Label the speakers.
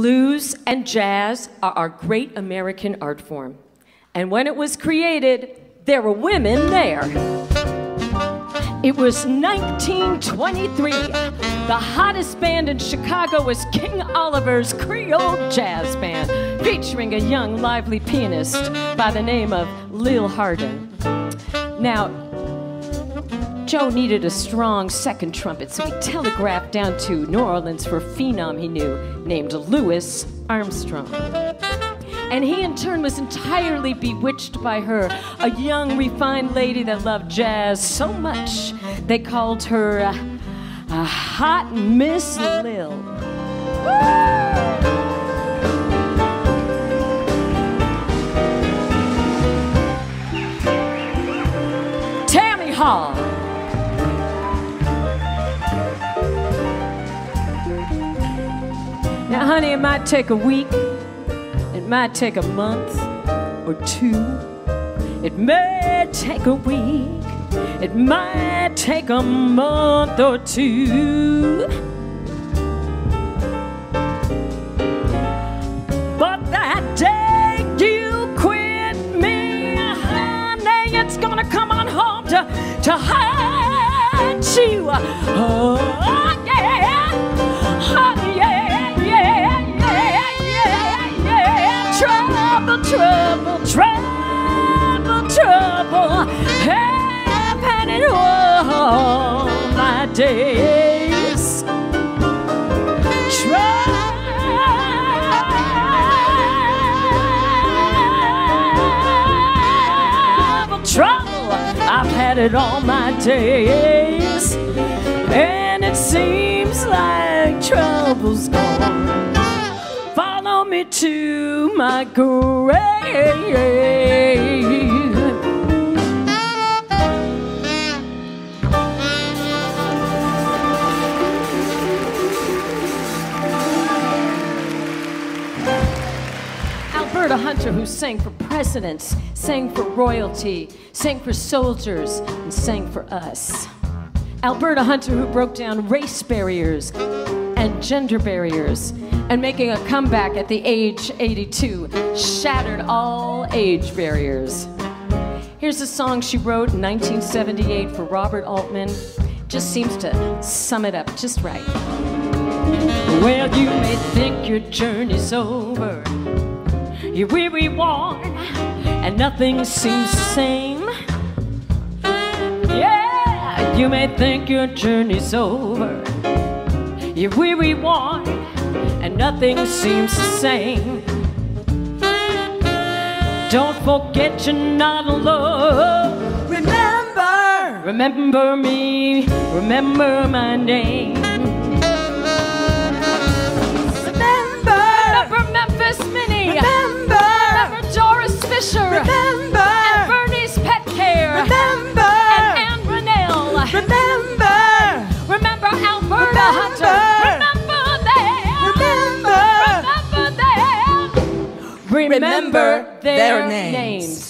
Speaker 1: Blues and jazz are our great American art form. And when it was created, there were women there. It was 1923. The hottest band in Chicago was King Oliver's Creole Jazz Band, featuring a young, lively pianist by the name of Lil Hardin. Now, Joe needed a strong second trumpet, so he telegraphed down to New Orleans for a phenom he knew named Louis Armstrong. And he, in turn, was entirely bewitched by her, a young, refined lady that loved jazz so much they called her uh, a hot Miss Lil. Tammy honey, it might take a week, it might take a month or two, it may take a week, it might take a month or two. But that day you quit me, honey, it's gonna come on home to, to haunt you. Oh, days. Trouble, trouble. I've had it all my days. And it seems like trouble's gone. Follow me to my grave. Alberta Hunter, who sang for presidents, sang for royalty, sang for soldiers, and sang for us. Alberta Hunter, who broke down race barriers and gender barriers, and making a comeback at the age 82, shattered all age barriers. Here's a song she wrote in 1978 for Robert Altman. Just seems to sum it up just right. Well, you may think your journey's over. You're weary, worn, and nothing seems the same. Yeah, you may think your journey's over. You're weary, worn, and nothing seems the same. Don't forget you're not alone.
Speaker 2: Remember,
Speaker 1: Remember me, remember my name.
Speaker 2: Remember.
Speaker 1: Remember them. Remember,
Speaker 2: Remember
Speaker 1: their, names.